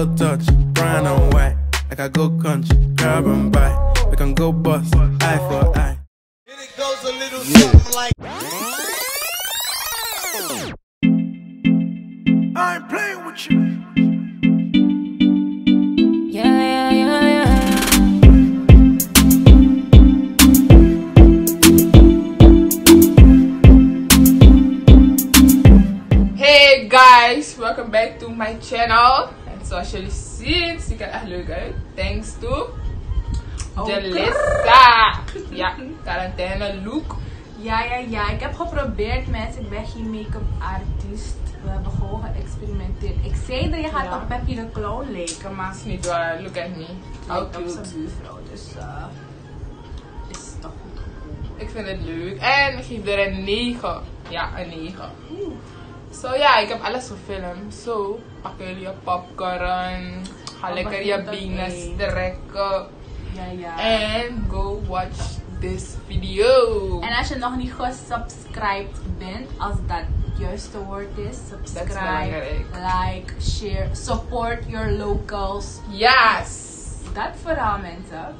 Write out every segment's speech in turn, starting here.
your touch, brown and white. Like I go country, grab and buy. We can go bust, eye for eye. And it goes a little something like. I ain't playing with you. Yeah, yeah, yeah, yeah. Hey guys, welcome back to my channel. Zoals jullie ziet er echt leuk uit. Thanks to Jalissa. Ja, quarantaine look. Ja, ja, ja. Ik heb geprobeerd, mensen. Ik ben geen make-up artiest. We hebben gewoon geëxperimenteerd. Ik zei dat je gaat Ja. op Peppy de Clown lijken, maar Is niet waar, look at me. How op cute. zijn buurvrouw. Dus eh is toch goed gekomen. Ik vind het leuk. En ik geef er een 9. Ja, een 9. Zo ja, ik heb alles gefilmd. Zo, pak jullie je popcorn. Ga lekker je benen strekken. Ja, ja. En go watch this video. En als je nog niet gesubscribed bent, als dat juiste woord is, subscribe, like, share, support your locals. Yes! Dat vooral mensen.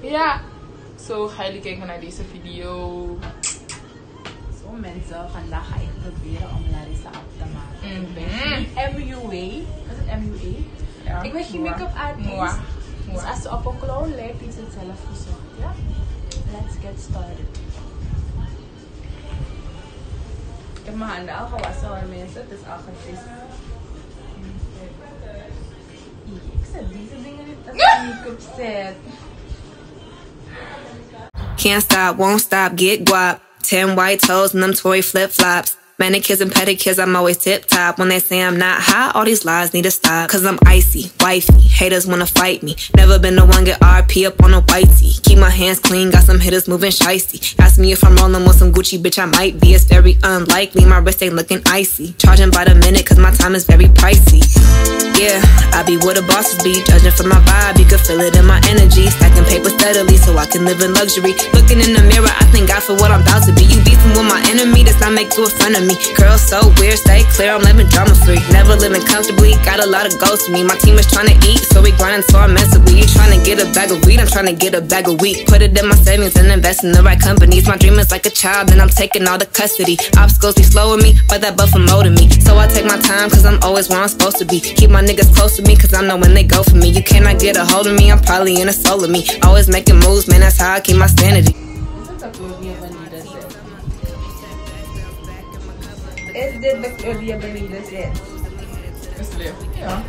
Ja. Zo ga jullie kijken naar deze video. Zo mensen, vandaag ga ik proberen om Larissa op te maken. Ik ben Mhm. MUA. Wat is het MUA? Ja. Ik ben geen make-up artist. Mwah. Dus als ze op een clown lijkt, is het zelf gezocht. Ja? Let's get started. Ik heb mijn handen al gewassen hoor mensen. Het is al gefrist. Ik zet deze dingen niet als ik make-up zet. Can't stop, won't stop, get guap. Ten white toes and them toy flip flops. Manicures and pedicures, I'm always tip top. When they say I'm not hot, all these lies need to stop. Cause I'm icy, wifey. Haters wanna fight me. Never been the one get RP up on a whitey. Keep my hands clean, got some hitters moving shicey. Ask me if I'm rolling with some Gucci, bitch, I might be. It's very unlikely, my wrist ain't looking icy. Charging by the minute, cause my time is very pricey. Yeah, I be where the bosses be. Judging from my vibe, you can feel it in my energy. Stacking paper steadily so I can live in luxury. Looking in the mirror, I thank God for what I'm about to be. You beefing with my enemy, does not make you a friend of me. Girl, so weird, stay clear, I'm living drama free. Never living comfortably, got a lot of goals to me. My team is trying to eat, so we grinding so immensely. You trying to get a bag of weed, I'm trying to get a bag of wheat. Put it in my savings and invest in the right companies. My dream is like a child, and I'm taking all the custody. Obstacles be slowing me, but that buffer molding me. So I take my time, cause I'm always where I'm supposed to be. Keep my niggas close to me, cause I know when they go for me. You cannot get a hold of me, I'm probably in a soul of me. Always making moves, man, that's how I keep my sanity. Het gehoord. Het is licht. Ja.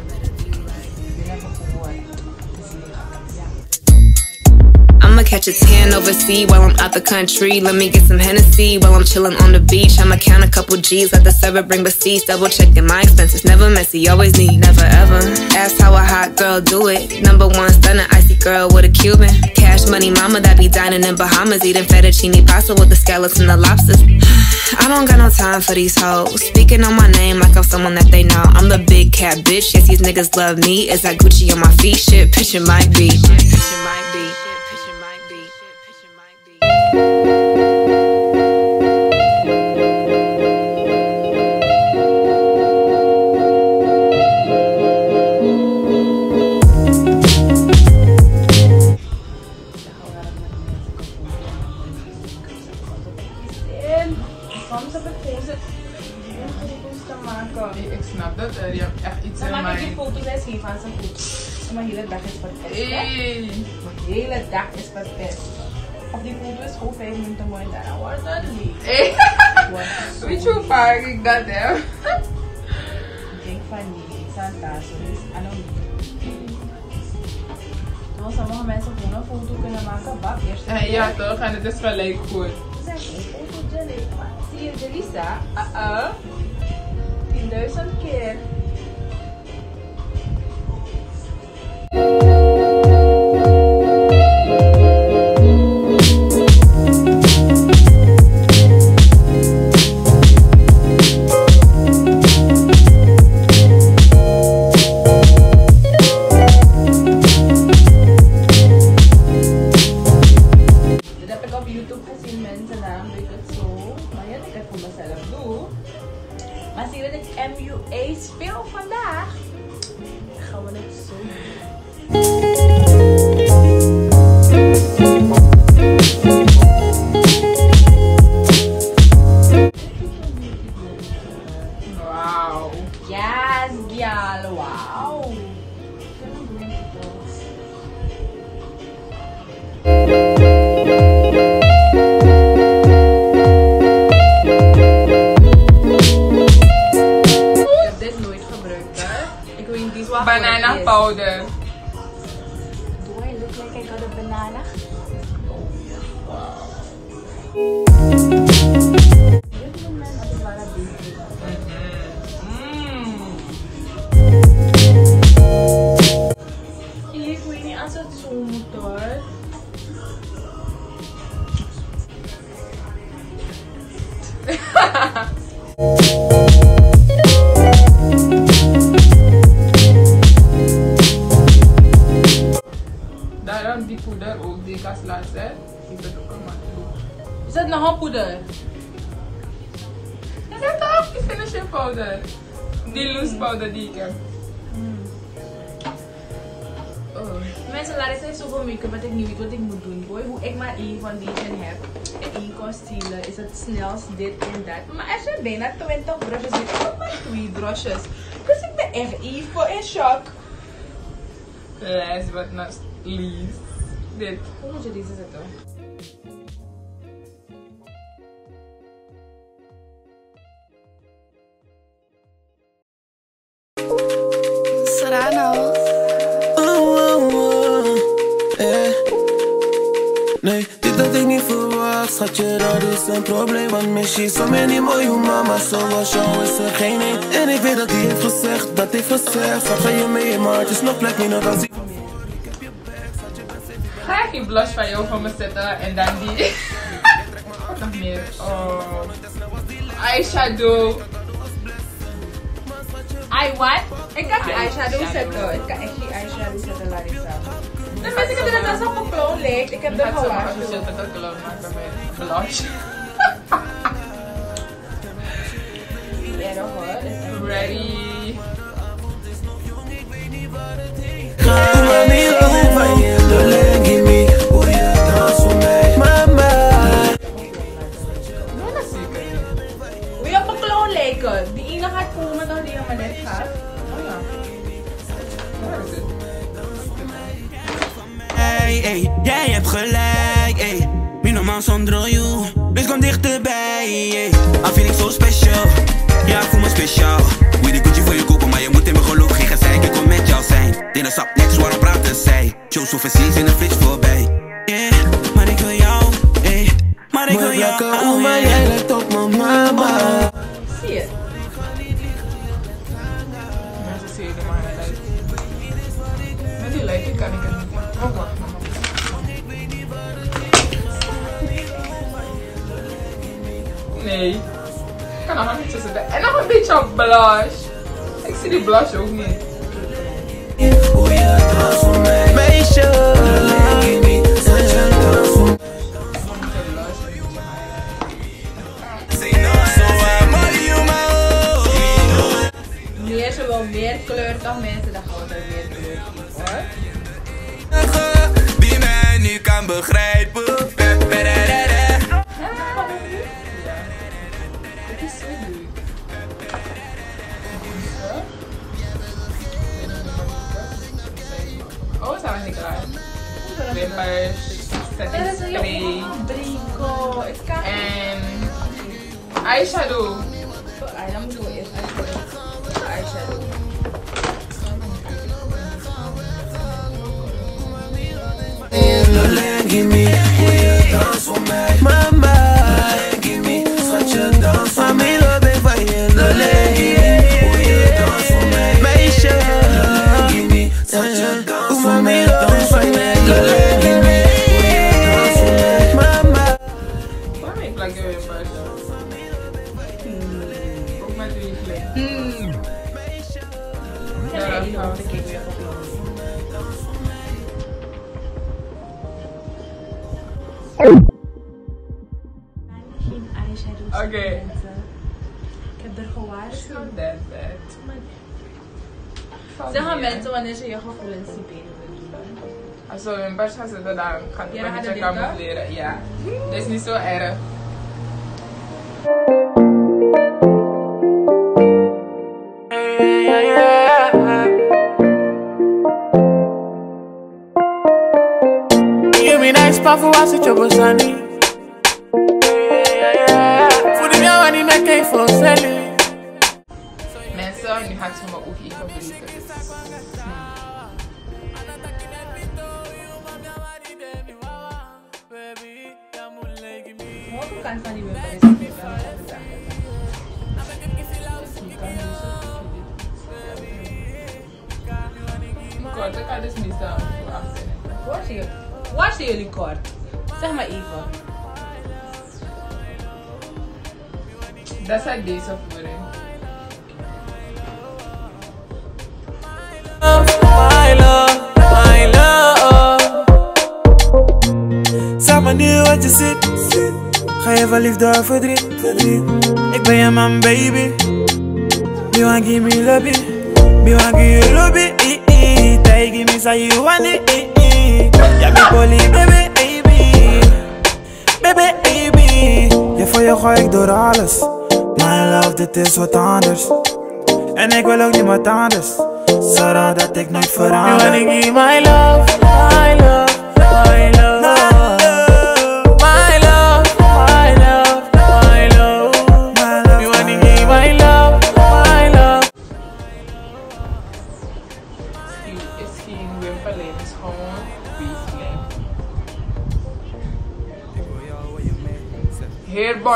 I'ma catch a tan overseas while I'm out the country. Let me get some Hennessy while I'm chilling on the beach. I'ma count a couple G's, let the server bring receipts. Double checking my expenses, never messy, always neat, never ever. Ask how a hot girl do it. Number one stunner, icy girl with a Cuban. Cash money mama that be dining in Bahamas, eating fettuccine pasta with the scallops and the lobsters. I don't got no time for these hoes. Speaking on my name like I'm someone that they know. I'm the big cat bitch. Yes, these niggas love me. Is that Gucci on my feet? Shit, picture might be. Picture might Hey. Mijn hele dag is verpest. Op die foto is gewoon vijf minuten mooi daarna wordt het niet. Hey. Zo Weet je hoe vaak ik dat heb? Ik denk van niet, Santazo, dus I don't know. Terwijl sommige mensen gewoon een foto kunnen maken, bak eerst. Eh, Ja toch, en het is gelijk goed. Zeg, je Jelisa? Uh-uh. 10.000 keer. vandaag gaan we het zon. banana powder. Do I look like I got a banana? Ha ha ha! Powder die ik heb. Oh. Mensen, Larissa heeft zoveel make-up dat ik niet weet wat ik moet doen. Boy, hoe ik maar één foundation heb en één concealer is het snelst dit en dat. Maar als je bijna 20 brushes hebt, ik heb maar twee brushes. Dus ik ben echt even in shock. Last but not least. Dit. Hoe moet je deze zetten? Dit had ik niet verwacht, schatje, dat is een probleem Want mis je zo meer niet mooi, hoe mama zoals jou is er geen een En ik weet dat hij heeft gezegd, dat heeft gezegd Schat, ga je mee, maar het is nog plek niet nog als ik Ga ik die blush van jou voor me zetten en dan die. Wat nog meer? Oh. Eyeshadow. I what? Ik kan die Eyeshadow. eyeshadow zetten. Ik kan echt die eyeshadow zetten, Larissa. Dan ik heb er best wel op kloon. Ik heb de gewaagd. Ik zit met kloon maken. Ready. Jij hebt gelijk, hey. Mi normaal zonder you. Dus kom dichterbij, hey. Al vind ik zo special. Ja, ik voel me speciaal. Wil ik Gucci voor je kopen, maar je moet in mijn geloof geen gezeik. Ik kom met jou zijn. Dinsdag next, waarom praten zij? Zo precies in de flits voorbij. blush. Ik zie die blush ook niet. Meer ze meer kleur dan mensen, dan gaan we er meer kleur hoor. Die mij niet kan begrijpen. Ja, is zo leuk. Oh, zijn we niet klaar? Wimpers, setting spray Brico. Ik kan en eyeshadow. Dan moeten we eerst eyeshadow. Eyeshadow. De leg in me, Ja, weer Oké. Ik heb er gewaarschuwd. Zeg maar mensen wanneer ze je gevoelens niet. Als we in gaan dan kan ik ja, een. Ja. Dat is niet zo erg. si chobo sani Fudi mia wani meke ifo seli Mensa ni hati ma uhi kabulika Moto kanta ni bebarisa Watch it. Watch. sama Eva. That's a day of wedding. Samen wat je zit, ga je van liefde of verdriet, verdriet. Ik ben je man, baby. Me want give me love, me want give you love, eh eh. Tell give me say you want it, eh eh. Yeah, me bully, baby. Voor je gooi ik door alles. My love, dit is wat anders. En ik wil ook niemand anders. Zodat dat ik nooit verander. You my love,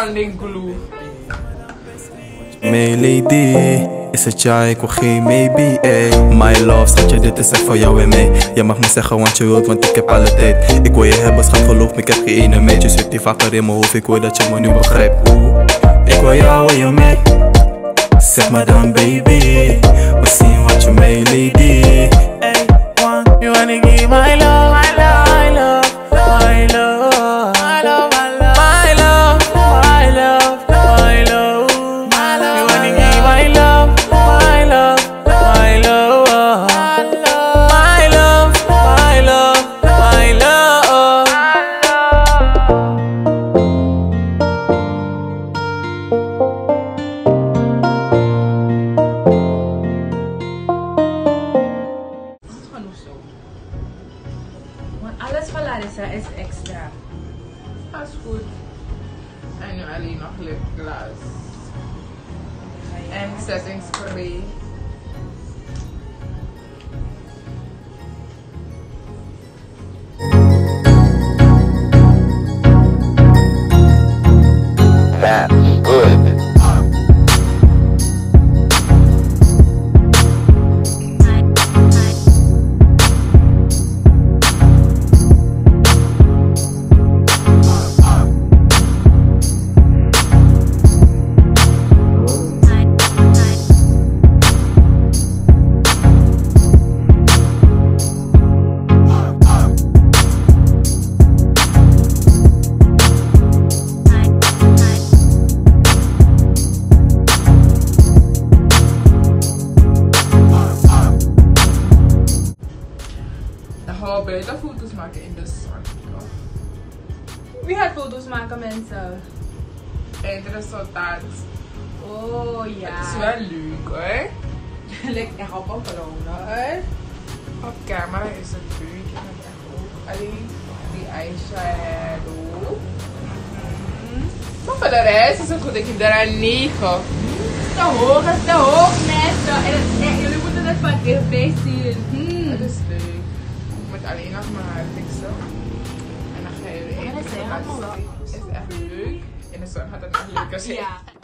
Bonding glue. Lady, is het ja, ik wil geen maybe, ey My love, schatje, dit is echt voor jou en mij. Je mag me zeggen wat je wilt, want ik heb alle tijd. Ik wil je hebben, schat, geloof me, ik heb geen ene meid. Je zit die vaker in mijn hoofd, ik wil dat je me nu begrijpt. Ik wil jou en je mij Zeg maar dan baby We zien wat je mij lady. Hey, one. You wanna give my love, Mary Eindresultaat. Oh Het is ja. wel leuk hoor. Lijkt echt op een corona. Op camera is het leuk. Ik heb echt ook alleen die eyeshadow. Maar voor de rest is het goed. Ik heb daar een 9. Te hoog, het is te hoog, mensen. En het, en jullie moeten het van dichtbij zien. Hmm. Dat is leuk. Ik moet alleen nog mijn haar fixen. En dan ga je weer Ja, wel. Het is echt leuk. In de zon gaat het democracy. Yeah.